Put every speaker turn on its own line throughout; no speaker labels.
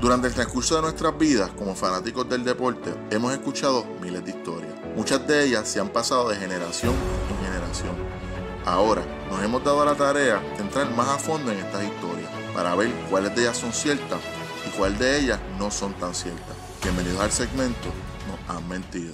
Durante el transcurso de nuestras vidas como fanáticos del deporte, hemos escuchado miles de historias. Muchas de ellas se han pasado de generación en generación. Ahora nos hemos dado la tarea de entrar más a fondo en estas historias para ver cuáles de ellas son ciertas y cuáles de ellas no son tan ciertas. Bienvenidos al segmento Nos han mentido.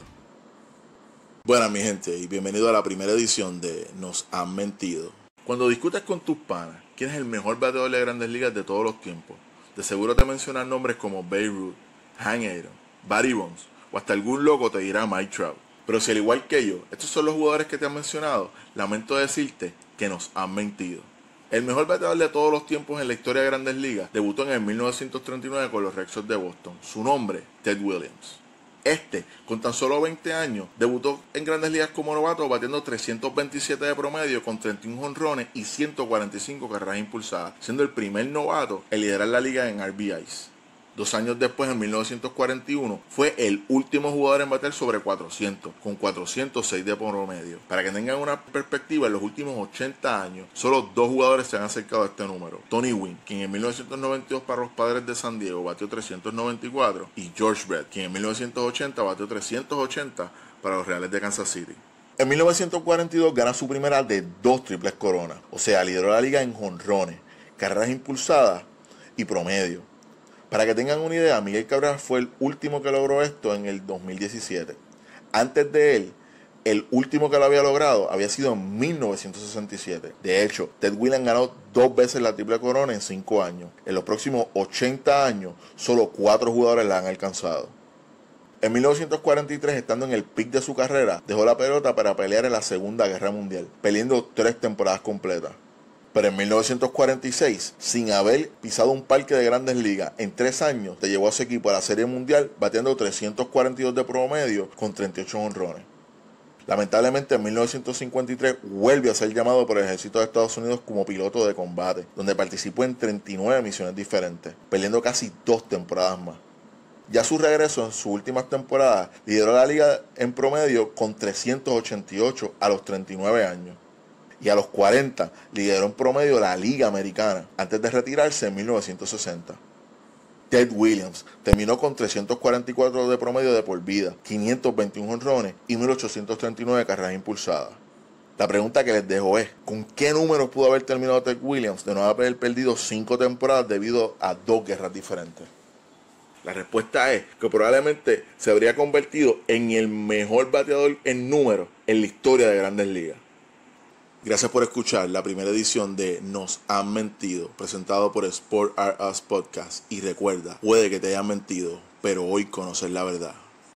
Bueno, mi gente, y bienvenido a la primera edición de Nos han mentido. Cuando discutes con tus panas, ¿quién es el mejor bateador de grandes ligas de todos los tiempos? De seguro te mencionan nombres como Beirut, Hank Aaron, Barry Bonds o hasta algún loco te dirá Mike Trout. Pero si al igual que yo, estos son los jugadores que te han mencionado, lamento decirte que nos han mentido. El mejor bateador de todos los tiempos en la historia de Grandes Ligas debutó en el 1939 con los Red Sox de Boston. Su nombre, Ted Williams. Este, con tan solo 20 años, debutó en grandes ligas como novato batiendo 327 de promedio con 31 jonrones y 145 carreras impulsadas, siendo el primer novato en liderar la liga en RBIs. Dos años después, en 1941, fue el último jugador en bater sobre 400, con 406 de promedio. Para que tengan una perspectiva, en los últimos 80 años, solo dos jugadores se han acercado a este número. Tony Wynn, quien en 1992 para los Padres de San Diego batió 394, y George Brett, quien en 1980 batió 380 para los Reales de Kansas City. En 1942 gana su primera de dos triples coronas, o sea, lideró la liga en jonrones, carreras impulsadas y promedio. Para que tengan una idea, Miguel Cabral fue el último que logró esto en el 2017. Antes de él, el último que lo había logrado había sido en 1967. De hecho, Ted Williams ganó dos veces la triple corona en cinco años. En los próximos 80 años, solo cuatro jugadores la han alcanzado. En 1943, estando en el pic de su carrera, dejó la pelota para pelear en la Segunda Guerra Mundial, peleando tres temporadas completas. Pero en 1946, sin haber pisado un parque de grandes ligas en tres años, te llevó a su equipo a la Serie Mundial bateando 342 de promedio con 38 honrones. Lamentablemente en 1953 vuelve a ser llamado por el ejército de Estados Unidos como piloto de combate, donde participó en 39 misiones diferentes, perdiendo casi dos temporadas más. Ya su regreso en sus últimas temporadas lideró la liga en promedio con 388 a los 39 años y a los 40 lideró en promedio la Liga Americana antes de retirarse en 1960. Ted Williams terminó con 344 de promedio de por vida, 521 honrones y 1839 carreras impulsadas. La pregunta que les dejo es, ¿con qué números pudo haber terminado Ted Williams de no haber perdido 5 temporadas debido a dos guerras diferentes? La respuesta es que probablemente se habría convertido en el mejor bateador en números en la historia de grandes ligas. Gracias por escuchar la primera edición de Nos han mentido, presentado por Sport Art Us Podcast. Y recuerda, puede que te hayan mentido, pero hoy conocer la verdad.